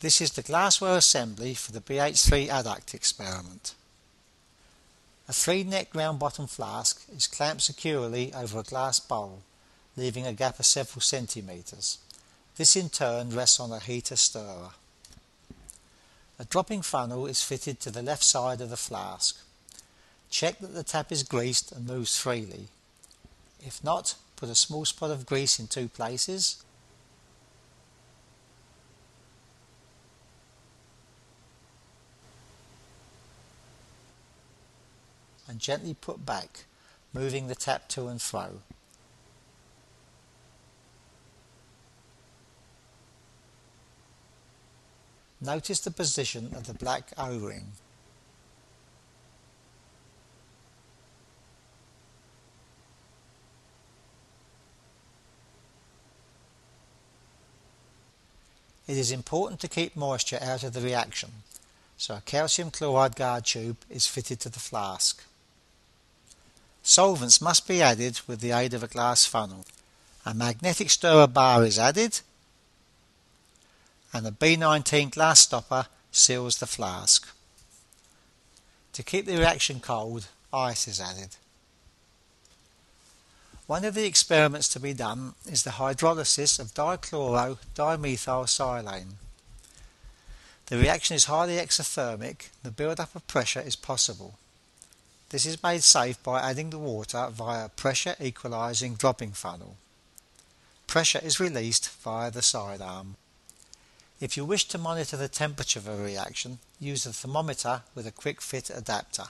This is the glassware assembly for the BH3 adduct experiment. A three-neck round bottom flask is clamped securely over a glass bowl, leaving a gap of several centimetres. This in turn rests on a heater stirrer. A dropping funnel is fitted to the left side of the flask. Check that the tap is greased and moves freely. If not, put a small spot of grease in two places and gently put back, moving the tap to and fro. Notice the position of the black O-ring. It is important to keep moisture out of the reaction, so a calcium chloride guard tube is fitted to the flask. Solvents must be added with the aid of a glass funnel. A magnetic stirrer bar is added and a B19 glass stopper seals the flask. To keep the reaction cold, ice is added. One of the experiments to be done is the hydrolysis of dichloro dimethylsilane. The reaction is highly exothermic, the build-up of pressure is possible. This is made safe by adding the water via a pressure equalizing dropping funnel. Pressure is released via the side arm. If you wish to monitor the temperature of a reaction, use a thermometer with a quick fit adapter.